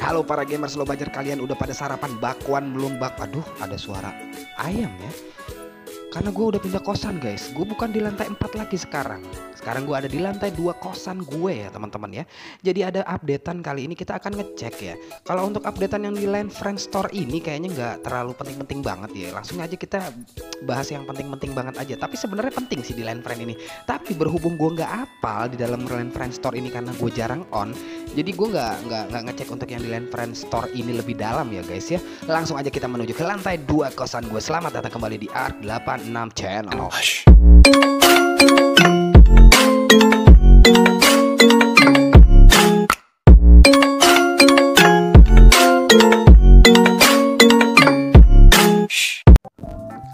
Halo para gamers lo bajar kalian udah pada sarapan bakwan belum bak? Aduh ada suara ayam ya karena gue udah pindah kosan guys. Gue bukan di lantai 4 lagi sekarang. Sekarang gue ada di lantai 2 kosan gue ya teman-teman ya. Jadi ada updatean kali ini kita akan ngecek ya. Kalau untuk updatean yang di Land friend Store ini kayaknya nggak terlalu penting-penting banget ya. Langsung aja kita bahas yang penting-penting banget aja. Tapi sebenarnya penting sih di Land friend ini. Tapi berhubung gue nggak apal di dalam Land friend Store ini karena gue jarang on Jadi gue nggak nggak nggak ngecek untuk yang di Land friend Store ini lebih dalam ya guys ya. Langsung aja kita menuju ke lantai 2 kosan gue Selamat datang kembali di Art 8 Platinum Channel. Hush.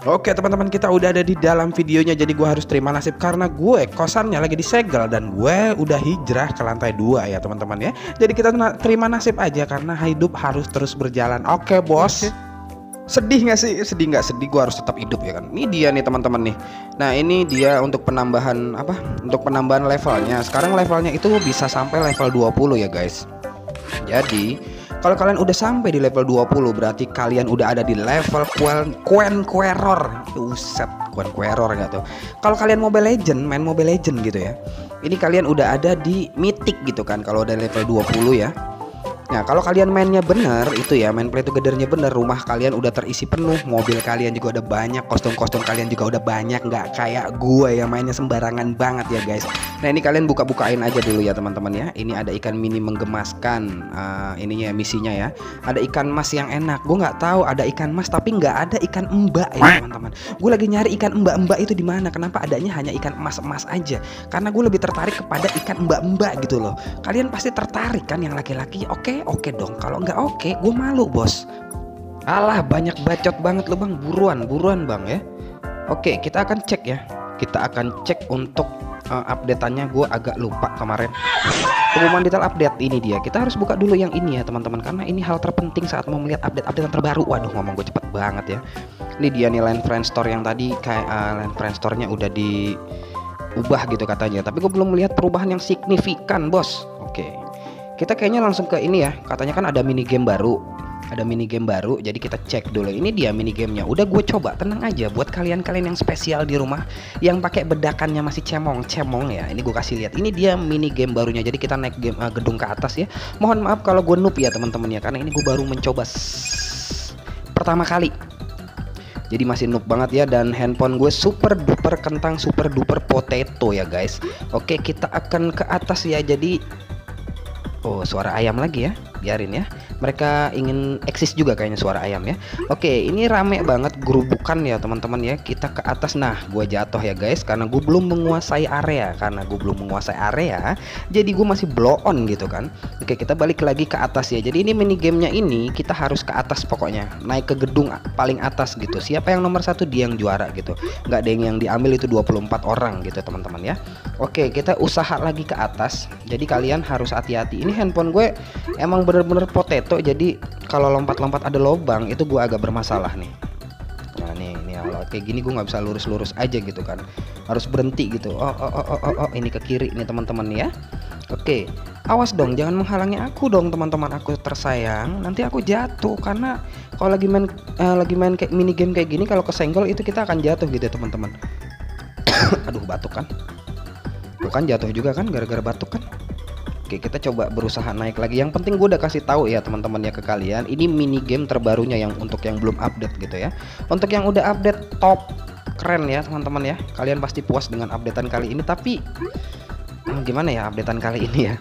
Oke teman-teman kita udah ada di dalam videonya jadi gue harus terima nasib karena gue kosannya lagi disegel dan gue udah hijrah ke lantai dua ya teman-teman ya. Jadi kita terima nasib aja karena hidup harus terus berjalan. Oke bos. Oke sedih nggak sih sedih nggak sedih gue harus tetap hidup ya kan ini dia nih teman-teman nih nah ini dia untuk penambahan apa untuk penambahan levelnya sekarang levelnya itu bisa sampai level 20 ya guys jadi kalau kalian udah sampai di level 20 berarti kalian udah ada di level Quen Quen Queror. Uset, Quen Queror enggak tuh. Kalau kalian Mobile Legend, main Mobile Legend gitu ya. Ini kalian udah ada di Mythic gitu kan kalau udah level 20 ya. Nah, kalau kalian mainnya bener itu ya, main play togethernya bener, rumah kalian udah terisi penuh, mobil kalian juga udah banyak, kostum-kostum kalian juga udah banyak, nggak kayak gue yang mainnya sembarangan banget ya guys. Nah ini kalian buka-bukain aja dulu ya teman-teman ya. Ini ada ikan mini menggemaskan, uh, ininya misinya ya. Ada ikan mas yang enak. Gue nggak tahu ada ikan mas tapi nggak ada ikan mbak ya teman-teman. Gue lagi nyari ikan mbak-mbak itu di mana? Kenapa adanya hanya ikan emas-emas aja? Karena gue lebih tertarik kepada ikan mbak-mbak gitu loh. Kalian pasti tertarik kan yang laki-laki? Oke oke dong. Kalau nggak oke, gue malu bos. Alah banyak bacot banget lo bang. Buruan buruan bang ya. Oke kita akan cek ya. Kita akan cek untuk uh, updateannya gue agak lupa kemarin pengumuman detail update ini dia kita harus buka dulu yang ini ya teman-teman karena ini hal terpenting saat mau melihat update-update terbaru waduh ngomong gue cepet banget ya ini dia nih line friend store yang tadi kayak uh, line friend store-nya udah diubah gitu katanya tapi gue belum melihat perubahan yang signifikan bos kita kayaknya langsung ke ini ya. Katanya kan ada mini game baru. Ada mini game baru jadi kita cek dulu. Ini dia mini gamenya. Udah gue coba tenang aja. Buat kalian-kalian yang spesial di rumah yang pakai bedakannya masih cemong cemong ya. Ini gue kasih lihat. Ini dia mini game barunya. Jadi kita naik game, uh, gedung ke atas ya. Mohon maaf kalau gue noob ya teman-teman ya. Karena ini gue baru mencoba pertama kali. Jadi masih noob banget ya. Dan handphone gue super duper kentang super duper potato ya guys. Oke kita akan ke atas ya. Jadi oh suara ayam lagi ya? Biarin ya mereka ingin eksis juga kayaknya suara ayam ya. Oke ini rame banget gerubukan ya teman-teman ya. Kita ke atas. Nah gue jatuh ya guys karena gue belum menguasai area. Karena gue belum menguasai area jadi gue masih blow on gitu kan. Oke kita balik lagi ke atas ya. Jadi ini mini gamenya ini kita harus ke atas pokoknya. Naik ke gedung paling atas gitu. Siapa yang nomor satu? Dia yang juara gitu. Nggak ada yang diambil itu 24 orang gitu teman-teman ya. Oke kita usaha lagi ke atas. Jadi kalian harus hati-hati. Ini handphone gue emang bener-bener potato jadi kalau lompat-lompat ada lobang itu gue agak bermasalah nih. Nah nih ini kalau kayak gini gue nggak bisa lurus-lurus aja gitu kan. Harus berhenti gitu. Oh oh oh oh, oh, oh. ini ke kiri nih teman-teman ya. Oke awas dong jangan menghalangi aku dong teman-teman aku tersayang. Nanti aku jatuh karena kalau lagi main uh, lagi main kayak mini game kayak gini kalau kesenggol itu kita akan jatuh gitu ya teman-teman. Aduh batuk kan. Bukan jatuh juga kan gara-gara batuk kan Oke kita coba berusaha naik lagi. Yang penting gue udah kasih tahu ya teman-teman ya ke kalian. Ini mini game terbarunya yang untuk yang belum update gitu ya. Untuk yang udah update top. Keren ya teman-teman ya. Kalian pasti puas dengan updatean kali ini Tapi hmm, gimana ya updatean kali ini ya?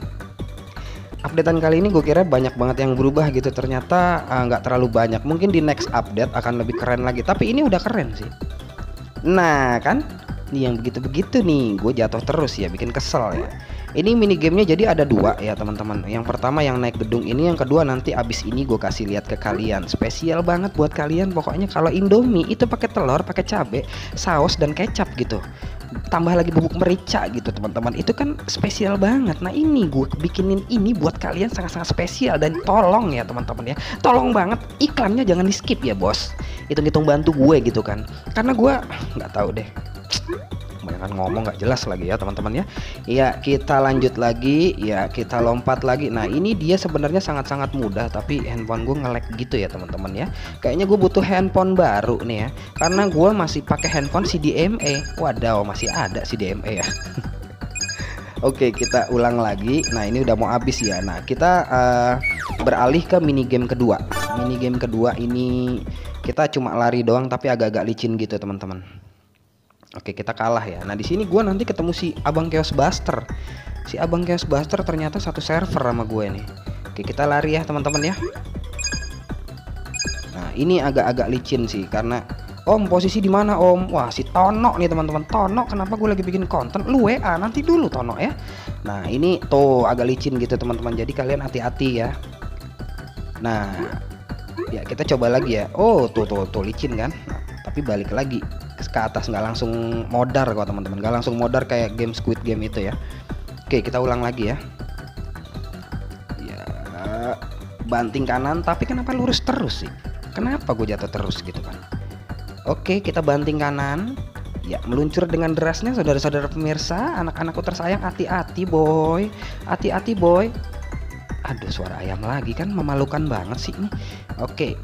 Updatean kali ini gue kira banyak banget yang berubah gitu. Ternyata nggak uh, terlalu banyak. Mungkin di next update akan lebih keren lagi. Tapi ini udah keren sih. Nah kan? Nih yang begitu-begitu nih. Gue jatuh terus ya bikin kesel ya ini mini gamenya jadi ada dua ya teman-teman. Yang pertama yang naik gedung ini yang kedua nanti abis ini gue kasih lihat ke kalian. Spesial banget buat kalian. Pokoknya kalau indomie itu pakai telur pakai cabe saus dan kecap gitu. Tambah lagi bubuk merica gitu teman-teman. Itu kan spesial banget. Nah ini gue bikinin ini buat kalian sangat-sangat spesial dan tolong ya teman-teman ya. Tolong banget. Iklannya jangan di skip ya bos. Hitung-hitung bantu gue gitu kan. Karena gue nggak tahu deh kebanyakan ngomong nggak jelas lagi ya teman-teman ya. Ya kita lanjut lagi. Ya kita lompat lagi. Nah ini dia sebenarnya sangat-sangat mudah tapi handphone gue ngelek gitu ya teman-teman ya. Kayaknya gue butuh handphone baru nih ya karena gue masih pakai handphone CDMA wadaw masih ada CDMA ya. Oke kita ulang lagi. Nah ini udah mau habis ya. Nah kita uh, beralih ke mini game kedua. Mini game kedua ini Kita cuma lari doang tapi agak-agak licin gitu teman-teman Oke kita kalah ya Nah di sini gue nanti ketemu si Abang Chaos Buster Si Abang Chaos Buster ternyata satu server sama gue nih Oke kita lari ya teman-teman ya Nah ini agak-agak licin sih Karena Om posisi di mana Om? Wah si Tono nih teman-teman. Tono kenapa gue lagi bikin konten? Lu WA nanti dulu Tono ya. Nah ini tuh agak licin gitu teman-teman. Jadi kalian hati-hati ya. Nah ya kita coba lagi ya. Oh tuh tuh tuh licin kan. Nah, tapi balik lagi ke atas nggak langsung modar kok teman-teman. Nggak langsung modar kayak game Squid Game itu ya. Oke kita ulang lagi ya. Ya banting kanan tapi kenapa lurus terus sih? Kenapa gue jatuh terus gitu kan? Oke, kita banting kanan. Ya, meluncur dengan derasnya saudara-saudara pemirsa, anak-anakku tersayang, hati-hati boy. Hati-hati boy. Aduh, suara ayam lagi kan memalukan banget sih ini. Oke.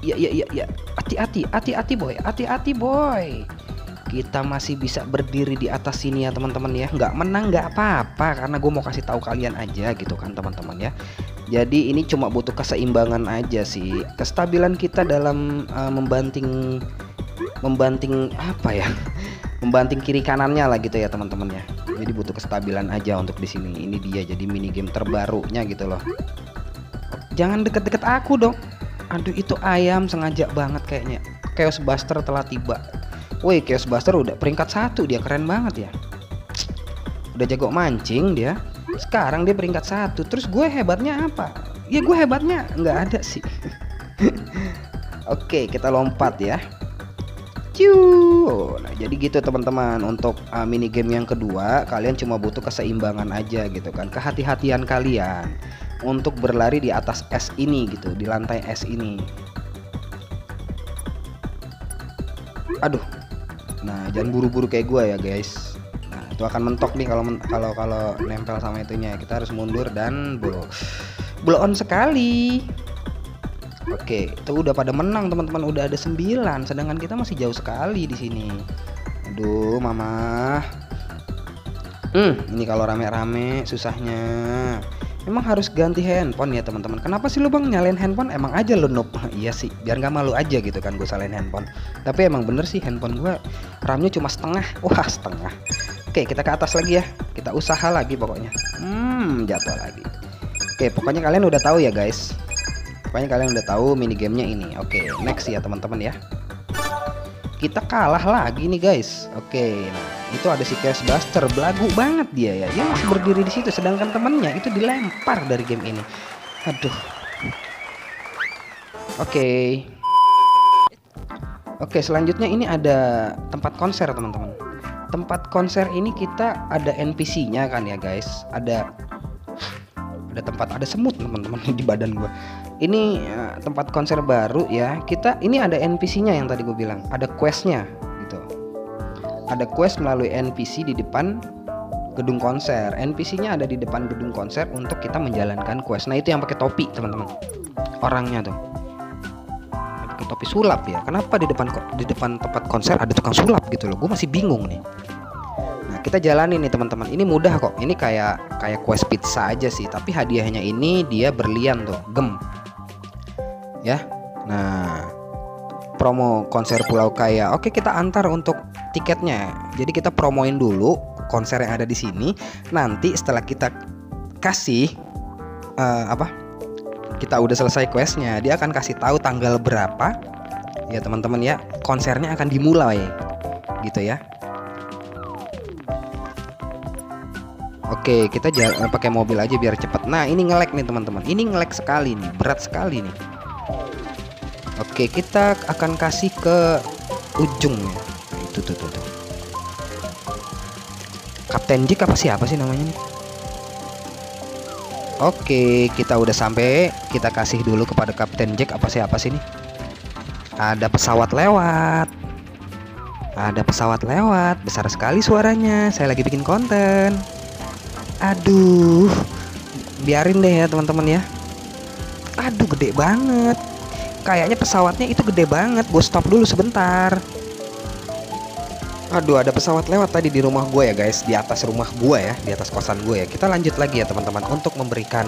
Ya, ya, ya, ya. Hati-hati, hati-hati boy. Hati-hati boy. Kita masih bisa berdiri di atas sini ya teman-teman ya. Nggak menang nggak apa-apa karena gue mau kasih tahu kalian aja gitu kan teman-teman ya. Jadi ini cuma butuh keseimbangan aja sih. Kestabilan kita dalam uh, membanting membanting apa ya? Membanting kiri kanannya lah gitu ya teman-teman ya. Jadi butuh kestabilan aja untuk di sini. Ini dia jadi mini game terbarunya gitu loh. Jangan deket-deket aku dong aduh itu ayam sengaja banget kayaknya. Chaos Buster telah tiba. Woi Chaos Buster udah peringkat satu dia keren banget ya. Udah jago mancing dia. Sekarang dia peringkat satu. Terus gue hebatnya apa? Ya gue hebatnya nggak ada sih. Oke kita lompat ya. Nah, jadi gitu teman-teman. Untuk uh, mini game yang kedua kalian cuma butuh keseimbangan aja gitu kan. Kehati-hatian kalian untuk berlari di atas es ini gitu di lantai es ini aduh nah jangan buru-buru kayak gue ya guys itu akan mentok nih kalau kalau kalau nempel sama itunya kita harus mundur dan blow blow on sekali Oke, itu udah pada menang teman-teman, udah ada 9 sedangkan kita masih jauh sekali di sini. Aduh, mama. Hmm, ini kalau rame-rame susahnya. Emang harus ganti handphone ya teman-teman. Kenapa sih lu bang nyalain handphone? Emang aja lu noob. iya sih, biar nggak malu aja gitu kan gue salahin handphone. Tapi emang bener sih handphone gue RAM-nya cuma setengah. Wah setengah. Oke kita ke atas lagi ya Kita usaha lagi pokoknya Hmm jatuh lagi Oke pokoknya kalian udah tahu ya guys Pokoknya kalian udah tahu mini gamenya ini Oke next ya teman-teman ya Kita kalah lagi nih guys. Oke nah itu ada si Chaos Buster. Belagu banget dia ya. Dia masih berdiri di situ Sedangkan temennya itu dilempar dari game ini. Aduh. Oke. Oke selanjutnya ini ada tempat konser teman-teman. Tempat konser ini kita ada NPC-nya kan ya guys. Ada ada tempat ada semut teman-teman di badan gue ini uh, tempat konser baru ya. Kita ini ada NPC-nya yang tadi gue bilang. Ada questnya gitu. Ada quest melalui NPC di depan gedung konser. NPC-nya ada di depan gedung konser untuk kita menjalankan quest. Nah itu yang pakai topi teman-teman. Orangnya tuh. Pakai topi sulap ya. Kenapa di depan di depan tempat konser ada tukang sulap gitu loh? Gue masih bingung nih kita jalani nih teman-teman. Ini mudah kok. Ini kayak kayak quest pizza aja sih. Tapi hadiahnya ini dia berlian tuh gem. Ya. Nah promo konser Pulau Kaya. Oke kita antar untuk tiketnya. Jadi kita promoin dulu konser yang ada di sini. Nanti setelah kita kasih uh, apa kita udah selesai questnya dia akan kasih tahu tanggal berapa. Ya teman-teman ya. Konsernya akan dimulai. Gitu ya Oke, kita jalan eh, pakai mobil aja biar cepet. Nah, ini ngelek nih teman-teman. Ini ngelek sekali nih, berat sekali nih. Oke, kita akan kasih ke ujungnya. Itu tuh tuh tuh. Kapten Jack apa siapa sih namanya nih? Oke, kita udah sampai. Kita kasih dulu kepada Kapten Jack apa siapa sih ini? Ada pesawat lewat. Ada pesawat lewat, besar sekali suaranya. Saya lagi bikin konten. Aduh, biarin deh ya teman-teman ya. Aduh, gede banget. Kayaknya pesawatnya itu gede banget. Gue stop dulu sebentar. Aduh, ada pesawat lewat tadi di rumah gue ya guys, di atas rumah gue ya, di atas kosan gue ya. Kita lanjut lagi ya teman-teman untuk memberikan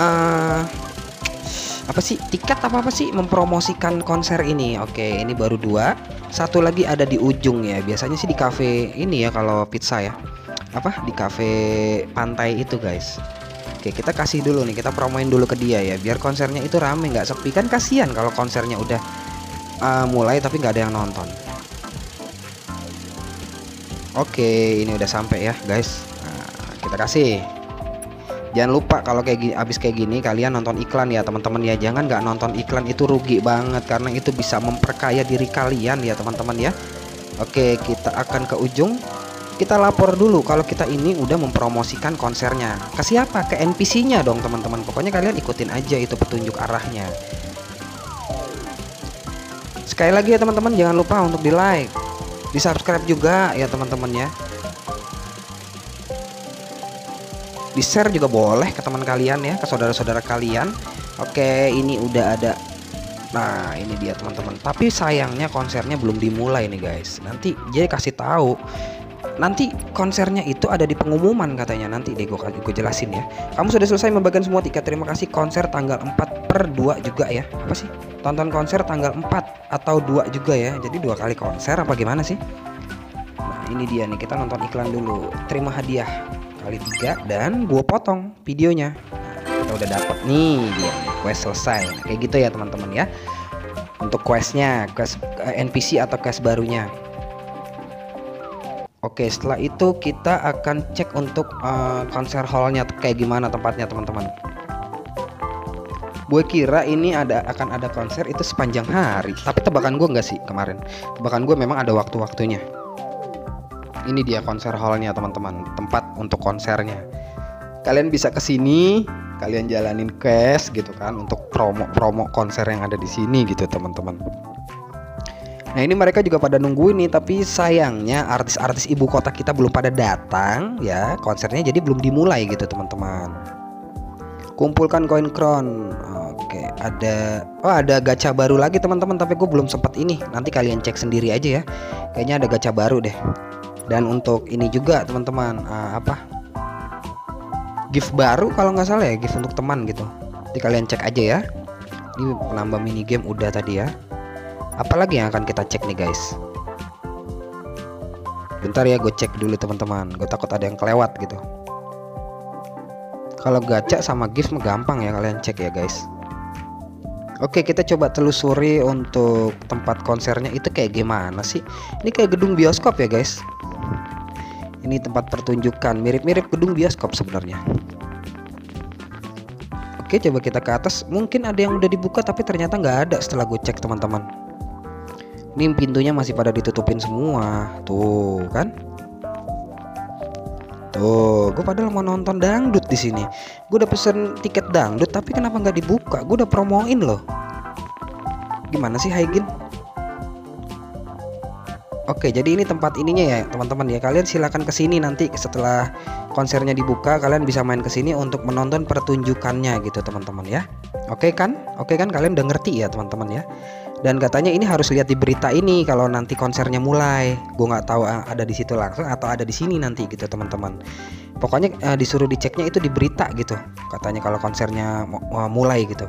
uh, apa sih tiket apa apa sih mempromosikan konser ini oke ini baru dua satu lagi ada di ujung ya biasanya sih di cafe ini ya kalau pizza ya apa? Di cafe pantai itu guys. Oke kita kasih dulu nih. Kita promoin dulu ke dia ya biar konsernya itu rame nggak sepi. Kan kasihan kalau konsernya udah uh, mulai tapi nggak ada yang nonton. Oke ini udah sampai ya guys. Nah, kita kasih. Jangan lupa kalau kayak gini, abis kayak gini kalian nonton iklan ya teman-teman ya. Jangan nggak nonton iklan itu rugi banget karena itu bisa memperkaya diri kalian ya teman-teman ya. Oke kita akan ke ujung. Kita lapor dulu kalau kita ini udah mempromosikan konsernya. Kasih apa? Ke NPC-nya dong teman-teman. Pokoknya kalian ikutin aja itu petunjuk arahnya. Sekali lagi ya teman-teman jangan lupa untuk di like, di subscribe juga ya teman-teman ya. di share juga boleh ke teman kalian ya ke saudara-saudara kalian oke ini udah ada nah ini dia teman-teman tapi sayangnya konsernya belum dimulai nih guys nanti dia kasih tahu nanti konsernya itu ada di pengumuman katanya. Nanti deh gue, gue jelasin ya. Kamu sudah selesai membagikan semua tiket. Terima kasih. Konser tanggal 4 per 2 juga ya. Apa sih? Tonton konser tanggal 4 atau 2 juga ya. Jadi dua kali konser apa gimana sih? Nah ini dia nih. Kita nonton iklan dulu. Terima hadiah kali tiga dan gue potong videonya. Kita udah dapet nih dia quest selesai. Nah, kayak gitu ya teman-teman ya. Untuk questnya quest eh, NPC atau quest barunya Oke setelah itu kita akan cek untuk uh, konser hallnya kayak gimana tempatnya teman-teman. Gue kira ini ada akan ada konser itu sepanjang hari. Tapi tebakan gue nggak sih kemarin? Tebakan gue memang ada waktu-waktunya. Ini dia konser hallnya teman-teman. Tempat untuk konsernya. Kalian bisa ke sini kalian jalanin cash gitu kan untuk promo-promo konser yang ada di sini gitu teman-teman Nah ini mereka juga pada nunggu ini tapi sayangnya artis-artis ibu kota kita belum pada datang ya. Konsernya jadi belum dimulai gitu teman-teman. Kumpulkan koin crown. Oke ada oh ada gacha baru lagi teman-teman tapi gue belum sempat ini. Nanti kalian cek sendiri aja ya. Kayaknya ada gacha baru deh. Dan untuk ini juga teman-teman uh, apa? Gift baru kalau nggak salah ya gift untuk teman gitu. Nanti kalian cek aja ya. Ini penambah mini game udah tadi ya apalagi yang akan kita cek nih guys? Bentar ya gue cek dulu teman-teman. Gue takut ada yang kelewat gitu. Kalau gacha sama gift gampang ya kalian cek ya guys. Oke kita coba telusuri untuk tempat konsernya. Itu kayak gimana sih? Ini kayak gedung bioskop ya guys. Ini tempat pertunjukan, mirip-mirip gedung bioskop sebenarnya. Oke, coba kita ke atas. Mungkin ada yang udah dibuka tapi ternyata nggak ada setelah gue cek teman-teman. Ini pintunya masih pada ditutupin semua. Tuh kan? Tuh, gue padahal mau nonton dangdut di sini. Gue udah pesen tiket dangdut tapi kenapa nggak dibuka? Gue udah promoin loh. Gimana sih Haigin? Oke, jadi ini tempat ininya ya, teman-teman ya. Kalian silakan ke sini nanti setelah konsernya dibuka, kalian bisa main ke sini untuk menonton pertunjukannya gitu, teman-teman ya. Oke kan? Oke kan kalian udah ngerti ya, teman-teman ya. Dan katanya ini harus lihat di berita ini kalau nanti konsernya mulai. Gue nggak tahu ah, ada di situ langsung atau ada di sini nanti gitu, teman-teman. Pokoknya uh, disuruh diceknya itu di berita gitu. Katanya kalau konsernya uh, mulai gitu.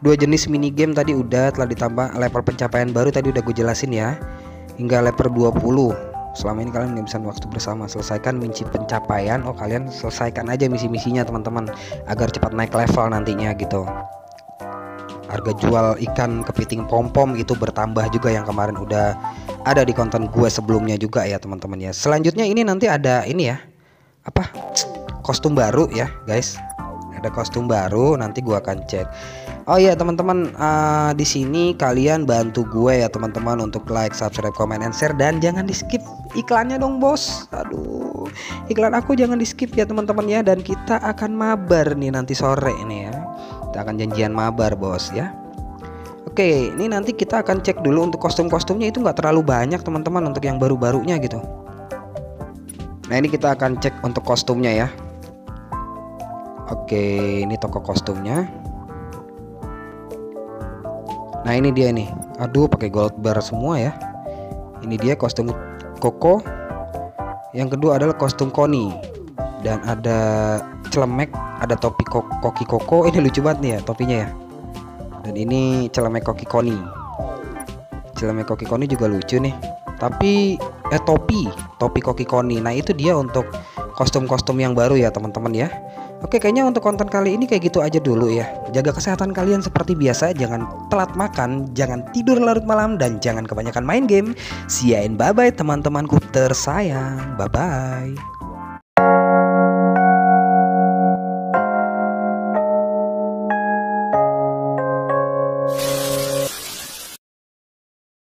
Dua jenis mini game tadi udah telah ditambah level pencapaian baru tadi udah gue jelasin ya hingga level 20 selama ini kalian bisa waktu bersama selesaikan misi pencapaian oh kalian selesaikan aja misi-misinya teman-teman agar cepat naik level nantinya gitu harga jual ikan kepiting pom-pom itu bertambah juga yang kemarin udah ada di konten gue sebelumnya juga ya teman-teman ya. Selanjutnya ini nanti ada ini ya apa? Kostum baru ya guys. Ada kostum baru nanti gue akan cek. Oh iya teman-teman uh, di sini kalian bantu gue ya teman-teman untuk like, subscribe, comment, and share. Dan jangan di skip iklannya dong bos. Aduh iklan aku jangan di skip ya teman-teman ya. Dan kita akan mabar nih nanti sore ini ya. Kita akan janjian mabar bos ya. Oke, ini nanti kita akan cek dulu untuk kostum-kostumnya itu nggak terlalu banyak teman-teman untuk yang baru-barunya gitu. Nah ini kita akan cek untuk kostumnya ya. Oke, ini toko kostumnya. Nah ini dia nih. Aduh, pakai gold bar semua ya. Ini dia kostum Koko. Yang kedua adalah kostum Koni. Dan ada celemek, ada topi koki Koko. Ini lucu banget nih ya topinya ya. Dan ini celemek koki koni. Celemek koki koni juga lucu nih. Tapi eh topi. Topi koki koni. Nah itu dia untuk kostum-kostum yang baru ya teman-teman ya. Oke kayaknya untuk konten kali ini kayak gitu aja dulu ya. Jaga kesehatan kalian seperti biasa. Jangan telat makan Jangan tidur larut malam Dan jangan kebanyakan main game. See you bye bye teman-temanku tersayang. Bye bye